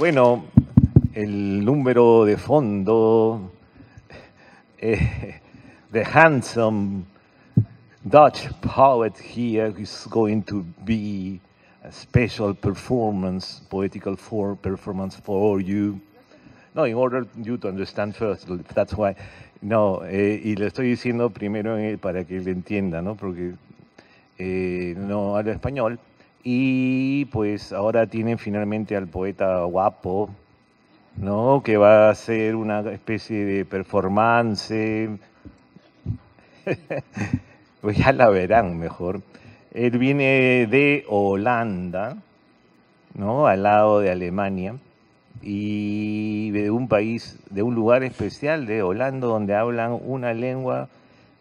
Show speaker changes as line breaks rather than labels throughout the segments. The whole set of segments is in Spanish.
Bueno, el número de fondo, eh, the handsome Dutch poet here is going to be a special performance, poetical for performance for you. No, in order you to understand first, that's why. No, eh, y le estoy diciendo primero eh, para que le entienda, ¿no? Porque eh, no habla español. Y pues ahora tienen finalmente al poeta guapo, ¿no? Que va a hacer una especie de performance. pues ya la verán mejor. Él viene de Holanda, ¿no? Al lado de Alemania y de un país, de un lugar especial de Holanda donde hablan una lengua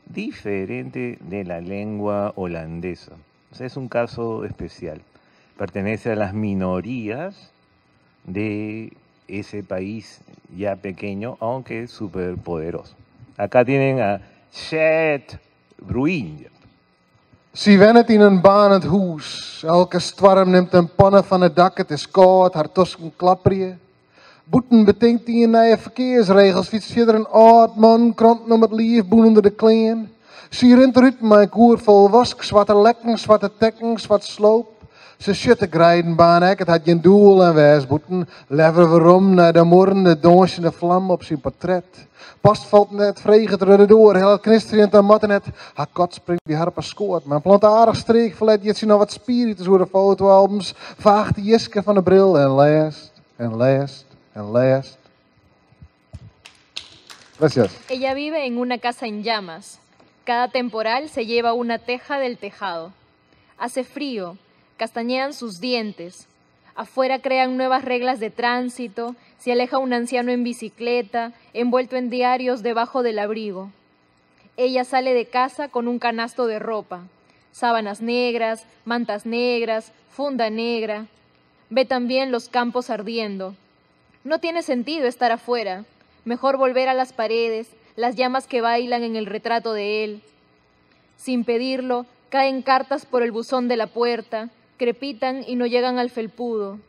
diferente de la lengua holandesa. O sea, es un caso especial. Pertenece a las minorías de ese país ya pequeño, aunque súper poderoso. Acá tienen a Chet Bruin.
Wennen in een het huis. Elke storm neemt een panne van het dak. Het is koud, haar tosken klapperje. Boeten betinkt die in nieuwe verkeersregels. Fiets verder een oud man, krant om lief, boen onder de kleen. Rent eruit mijn koer vol wask, zwarte lekken, zwarte tekken, zwart sloop. Ze schutte grijdenbaan, het had geen doel en wijs boeten. Lever waarom naar de morgen, de donsje, vlam op zijn portret. Pas valt net vreget er door, heel het knisterend en matten net. Haar kot springt die harpa scoort. Mijn plantaardig streek verlet je nog wat spiritus door de fotoalbums. Vaagt de jiske van de bril en leest en leest en leest. Gracias.
Ella vive en una casa en llamas. Cada temporal se lleva una teja del tejado. Hace frío, castañean sus dientes. Afuera crean nuevas reglas de tránsito, se aleja un anciano en bicicleta, envuelto en diarios debajo del abrigo. Ella sale de casa con un canasto de ropa, sábanas negras, mantas negras, funda negra. Ve también los campos ardiendo. No tiene sentido estar afuera, mejor volver a las paredes, las llamas que bailan en el retrato de él. Sin pedirlo, caen cartas por el buzón de la puerta, crepitan y no llegan al felpudo.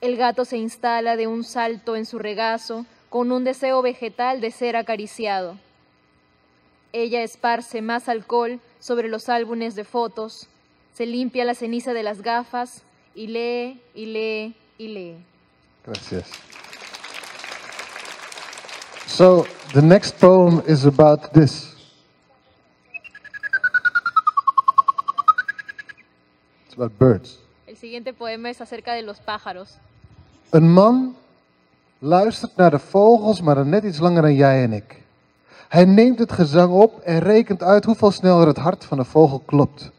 El gato se instala de un salto en su regazo con un deseo vegetal de ser acariciado. Ella esparce más alcohol sobre los álbumes de fotos, se limpia la ceniza de las gafas y lee y lee y lee.
Gracias. So, the next poem is about this. about birds.
El siguiente poema es acerca de los pájaros.
Een man luistert naar de vogels, maar dan net iets langer dan jij en ik. Hij neemt het gezang op en rekent uit hoeveel sneller het hart van de vogel klopt.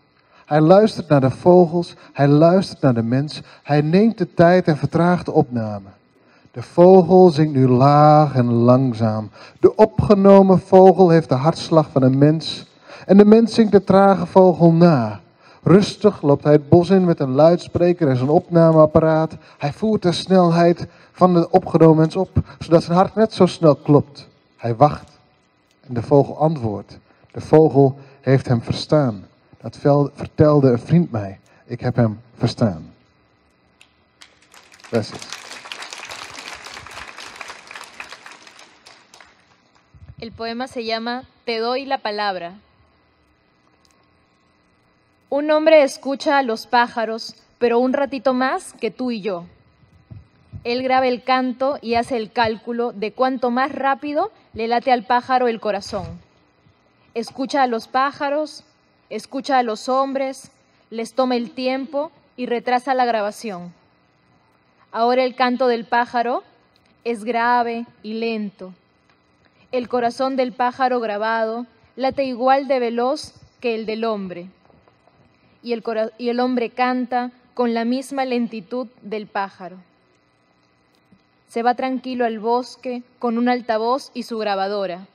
Hij luistert naar de vogels, hij luistert naar de mens, hij neemt de tijd en vertraagt de opname. De vogel zingt nu laag en langzaam. De opgenomen vogel heeft de hartslag van een mens en de mens zingt de trage vogel na. Rustig loopt hij het bos in met een luidspreker en zijn opnameapparaat. Hij voert de snelheid van de opgenomen mens op, zodat zijn hart net zo snel klopt. Hij wacht en de vogel antwoordt. De vogel heeft hem verstaan. Dat vertelde een vriend mij. Ik heb hem verstaan. Gracias.
El poema se llama Te doy la palabra. Un hombre escucha a los pájaros, pero un ratito más que tú y yo. Él graba el canto y hace el cálculo de cuánto más rápido le late al pájaro el corazón. Escucha a los pájaros, escucha a los hombres, les toma el tiempo y retrasa la grabación. Ahora el canto del pájaro es grave y lento. El corazón del pájaro grabado late igual de veloz que el del hombre y el, y el hombre canta con la misma lentitud del pájaro. Se va tranquilo al bosque con un altavoz y su grabadora.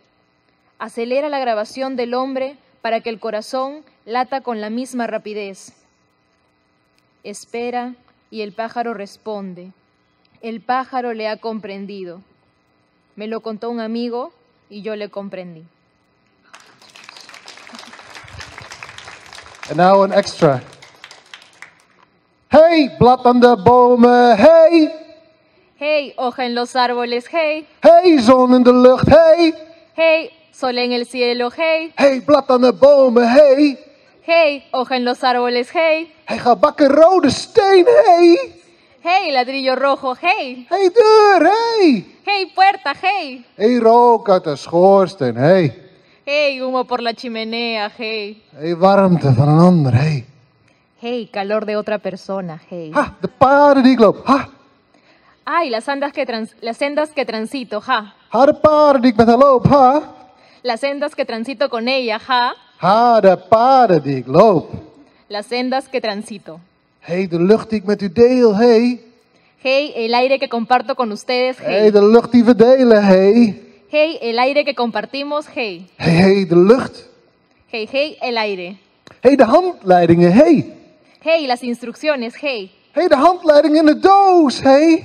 Acelera la grabación del hombre para que el corazón lata con la misma rapidez. Espera y el pájaro responde. El pájaro le ha comprendido. Me lo contó un amigo y yo le comprendí.
En nou een extra. Hey, blad aan de bomen, hey!
Hey, hoja en los árboles, hey.
Hey, zon in de lucht, hey.
Hey, sol en el cielo, hey.
Hey, blad aan de bomen, hey.
Hey, hoja en los árboles, hey.
Hey, gebakken rode steen, hey.
Hey, ladrillo rojo, hey.
Hey, deur, hey.
Hey, puerta, hey.
Hey, rook uit de schoorsteen, hey.
Hey, humo por la chimenea, hey.
Hey, warmte van een ander, hey.
Hey, calor de otra persona, hey.
Ha, de paarden die ik loop, ha.
Ay, las, andas que trans- las sendas que transito, ja.
Ha, de paarden die ik met haar loop, ha.
Las sendas que transito con ella, ja.
Ha, de paarden die ik loop.
Las sendas que transito.
Hey, de lucht die ik met u deel, hey.
Hey, el aire que comparto con ustedes,
Hey,
hey.
de lucht die we delen, hey.
Hey, el aire que compartimos, hey.
Hey, hey, de lucht.
Hey, hey, el aire.
Hey, de handleidingen, hey.
Hey, las instrucciones, hey.
Hey, de handleiding in de doos, hey.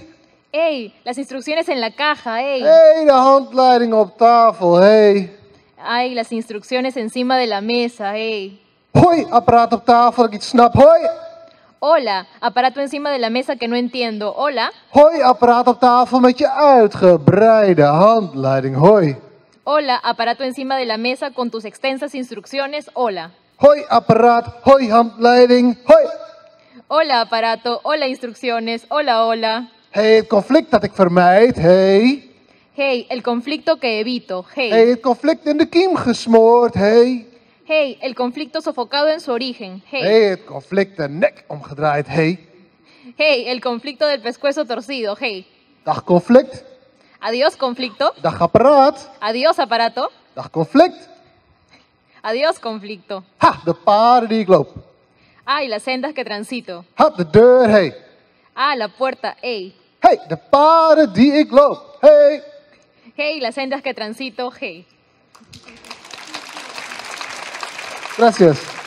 Hey, las instrucciones en la caja, hey.
Hey, de handleiding op tafel, hey.
Ay, las instrucciones encima de la mesa, hey.
Hoi, apparaat op tafel, ik iets snap, hoi.
Hola, aparato encima de la mesa que no entiendo. Hola.
Hoi, apparaat op tafel met je uitgebreide handleiding, hoi.
Hola, aparato encima de la mesa con tus extensas instrucciones. Hola.
Hoi, apparaat, hoi, handleiding, hoi.
Hola, aparato. Hola, instrucciones. Hola, hola.
Hey, het conflict dat ik vermijd, hey.
Hey, el conflicto que evito.
Hey,
Hey.
het conflict in de kiem gesmoord, hey.
Hey, el conflicto sofocado en su origen.
Hey,
Hey.
het conflict de nek omgedraaid, hey.
Hey, el conflicto del pescuezo torcido. Hey.
Dag conflict,
Adiós, conflicto.
dag apparaat,
Adiós, aparato.
dag conflict.
Adiós, conflicto.
Ha, de paarden die ik loop.
Ay, las sendas que transito.
Ha, de deur, hey.
Ah, la puerta. Hey.
Hey, de paarden die ik loop. Hey.
Hey, las sendas que transito. Hey.
Gracias.